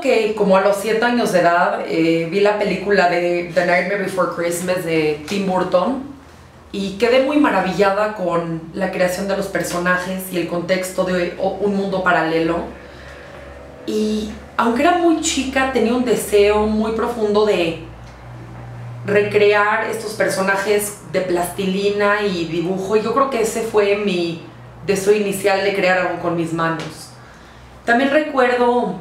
que como a los 7 años de edad eh, vi la película de The Nightmare Before Christmas de Tim Burton y quedé muy maravillada con la creación de los personajes y el contexto de un mundo paralelo. Y aunque era muy chica, tenía un deseo muy profundo de recrear estos personajes de plastilina y dibujo. Yo creo que ese fue mi deseo inicial de crear algo con mis manos. También recuerdo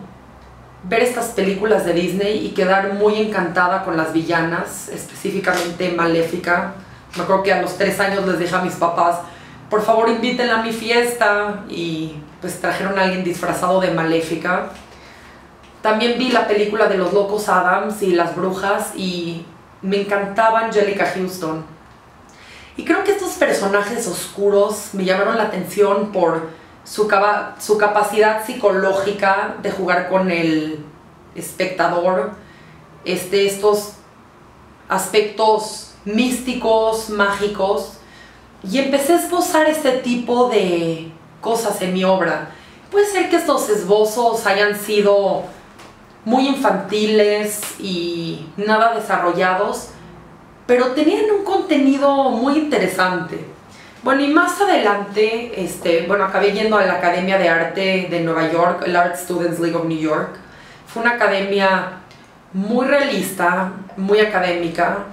ver estas películas de Disney y quedar muy encantada con las villanas, específicamente Maléfica. Me acuerdo que a los tres años les dije a mis papás, por favor invítenla a mi fiesta y pues trajeron a alguien disfrazado de Maléfica. También vi la película de los locos Adams y las brujas y me encantaba Angelica Houston. Y creo que estos personajes oscuros me llamaron la atención por su, su capacidad psicológica de jugar con el espectador, este, estos aspectos místicos, mágicos, y empecé a esbozar este tipo de cosas en mi obra. Puede ser que estos esbozos hayan sido muy infantiles y nada desarrollados, pero tenían un contenido muy interesante. Bueno, y más adelante, este, bueno, acabé yendo a la Academia de Arte de Nueva York, el Art Students League of New York. Fue una academia muy realista, muy académica.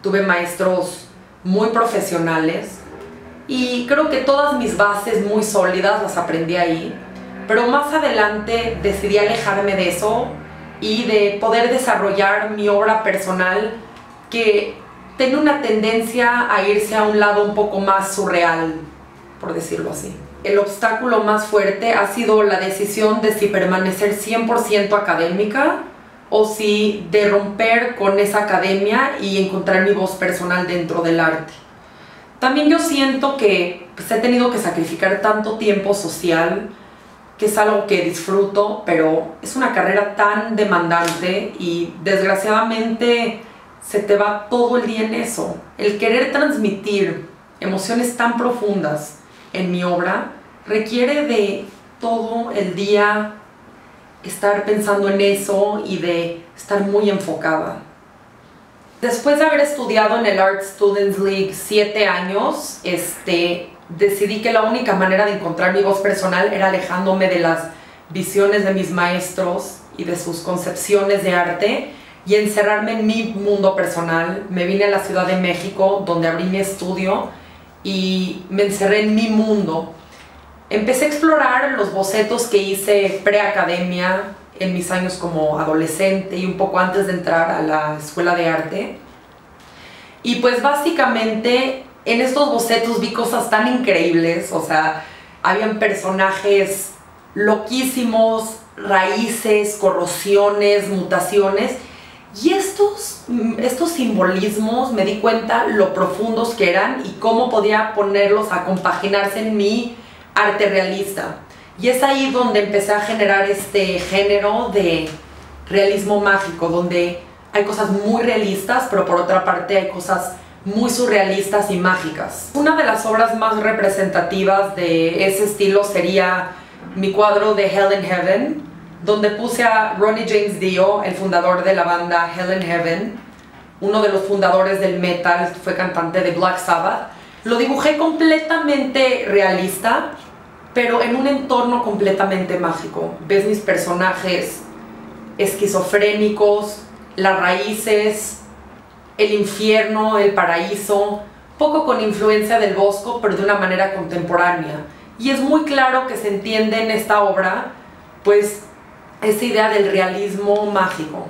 Tuve maestros muy profesionales y creo que todas mis bases muy sólidas las aprendí ahí. Pero más adelante decidí alejarme de eso y de poder desarrollar mi obra personal que tiene una tendencia a irse a un lado un poco más surreal, por decirlo así. El obstáculo más fuerte ha sido la decisión de si permanecer 100% académica o si de romper con esa academia y encontrar mi voz personal dentro del arte. También yo siento que pues, he tenido que sacrificar tanto tiempo social, que es algo que disfruto, pero es una carrera tan demandante y desgraciadamente se te va todo el día en eso. El querer transmitir emociones tan profundas en mi obra requiere de todo el día estar pensando en eso y de estar muy enfocada. Después de haber estudiado en el Art Students League siete años, este, decidí que la única manera de encontrar mi voz personal era alejándome de las visiones de mis maestros y de sus concepciones de arte y encerrarme en mi mundo personal. Me vine a la Ciudad de México, donde abrí mi estudio y me encerré en mi mundo. Empecé a explorar los bocetos que hice preacademia en mis años como adolescente y un poco antes de entrar a la escuela de arte. Y pues básicamente en estos bocetos vi cosas tan increíbles, o sea, habían personajes loquísimos, raíces, corrosiones, mutaciones, y estos, estos simbolismos me di cuenta lo profundos que eran y cómo podía ponerlos a compaginarse en mi arte realista. Y es ahí donde empecé a generar este género de realismo mágico, donde hay cosas muy realistas, pero por otra parte hay cosas muy surrealistas y mágicas. Una de las obras más representativas de ese estilo sería mi cuadro de Hell in Heaven, donde puse a Ronnie James Dio, el fundador de la banda Hell in Heaven, uno de los fundadores del metal, fue cantante de Black Sabbath. Lo dibujé completamente realista, pero en un entorno completamente mágico. Ves mis personajes esquizofrénicos, las raíces, el infierno, el paraíso, poco con influencia del bosco, pero de una manera contemporánea. Y es muy claro que se entiende en esta obra, pues, esa idea del realismo mágico.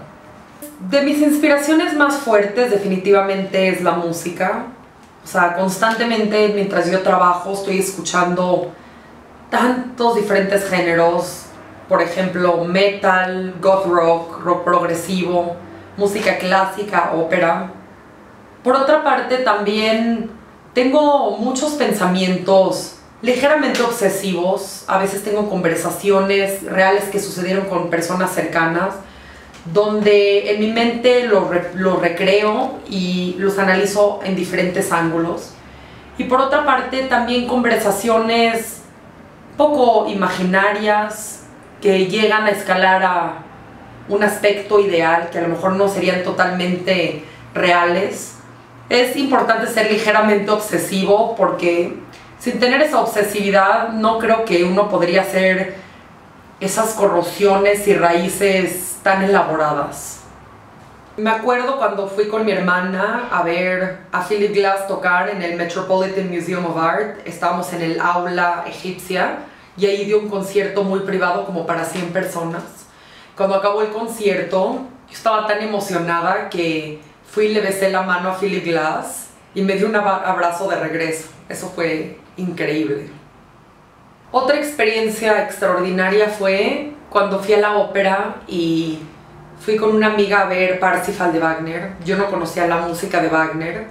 De mis inspiraciones más fuertes definitivamente es la música. O sea, constantemente mientras yo trabajo estoy escuchando tantos diferentes géneros, por ejemplo, metal, goth rock, rock progresivo, música clásica, ópera. Por otra parte, también tengo muchos pensamientos ligeramente obsesivos. A veces tengo conversaciones reales que sucedieron con personas cercanas, donde en mi mente los lo recreo y los analizo en diferentes ángulos. Y por otra parte, también conversaciones poco imaginarias que llegan a escalar a un aspecto ideal que a lo mejor no serían totalmente reales. Es importante ser ligeramente obsesivo porque sin tener esa obsesividad no creo que uno podría hacer esas corrosiones y raíces tan elaboradas. Me acuerdo cuando fui con mi hermana a ver a Philip Glass tocar en el Metropolitan Museum of Art. Estábamos en el aula egipcia y ahí dio un concierto muy privado como para 100 personas. Cuando acabó el concierto, yo estaba tan emocionada que fui y le besé la mano a Philip Glass y me dio un abrazo de regreso. Eso fue increíble. Otra experiencia extraordinaria fue cuando fui a la ópera y fui con una amiga a ver Parsifal de Wagner. Yo no conocía la música de Wagner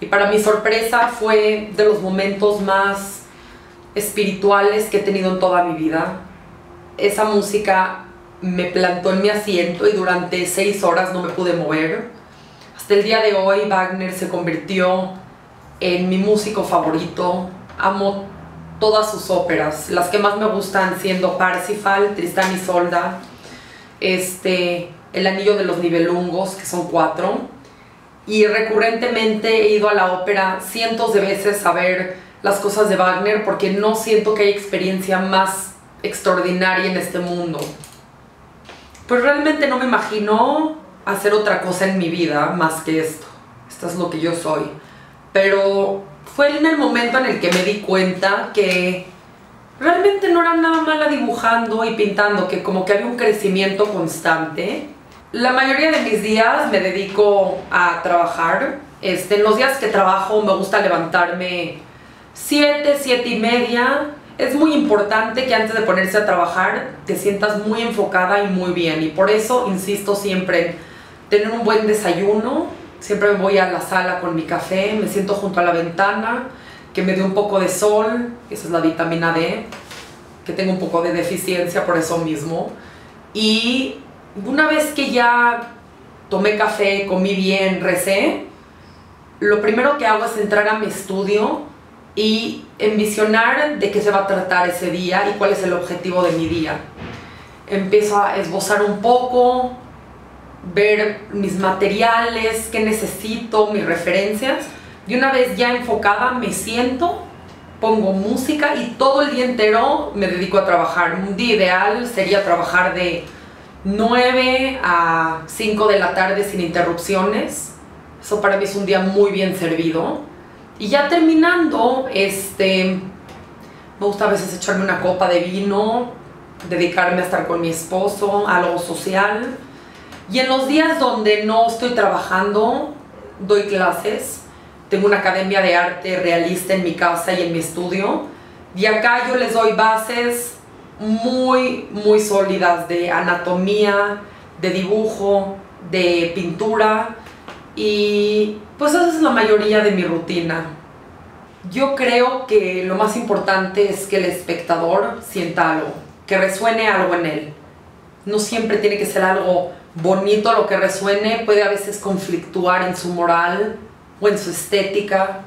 y para mi sorpresa fue de los momentos más espirituales que he tenido en toda mi vida. Esa música me plantó en mi asiento y durante seis horas no me pude mover. Hasta el día de hoy Wagner se convirtió en mi músico favorito. Amo todas sus óperas. Las que más me gustan siendo Parsifal, Tristán y Solda, este, El Anillo de los Nibelungos, que son cuatro. Y recurrentemente he ido a la ópera cientos de veces a ver las cosas de Wagner porque no siento que haya experiencia más extraordinaria en este mundo. Pues realmente no me imagino hacer otra cosa en mi vida más que esto. Esto es lo que yo soy. Pero fue en el momento en el que me di cuenta que realmente no era nada mala dibujando y pintando, que como que había un crecimiento constante. La mayoría de mis días me dedico a trabajar. Este, en los días que trabajo me gusta levantarme 7, 7 y media. Es muy importante que antes de ponerse a trabajar te sientas muy enfocada y muy bien. Y por eso insisto siempre en tener un buen desayuno. Siempre me voy a la sala con mi café, me siento junto a la ventana, que me dé un poco de sol, esa es la vitamina D, que tengo un poco de deficiencia por eso mismo. Y una vez que ya tomé café, comí bien, recé, lo primero que hago es entrar a mi estudio y envisionar de qué se va a tratar ese día y cuál es el objetivo de mi día. Empiezo a esbozar un poco, ver mis materiales, qué necesito, mis referencias. Y una vez ya enfocada me siento, pongo música y todo el día entero me dedico a trabajar. Un día ideal sería trabajar de 9 a 5 de la tarde sin interrupciones. Eso para mí es un día muy bien servido y ya terminando, este, me gusta a veces echarme una copa de vino, dedicarme a estar con mi esposo, algo social. Y en los días donde no estoy trabajando, doy clases. Tengo una academia de arte realista en mi casa y en mi estudio. Y acá yo les doy bases muy, muy sólidas de anatomía, de dibujo, de pintura y pues esa es la mayoría de mi rutina. Yo creo que lo más importante es que el espectador sienta algo, que resuene algo en él. No siempre tiene que ser algo bonito lo que resuene, puede a veces conflictuar en su moral o en su estética.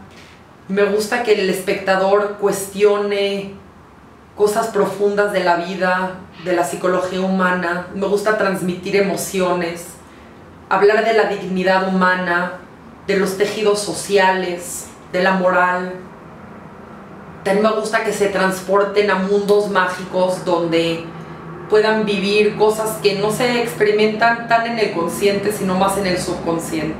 Me gusta que el espectador cuestione cosas profundas de la vida, de la psicología humana. Me gusta transmitir emociones hablar de la dignidad humana, de los tejidos sociales, de la moral. También me gusta que se transporten a mundos mágicos donde puedan vivir cosas que no se experimentan tan en el consciente, sino más en el subconsciente.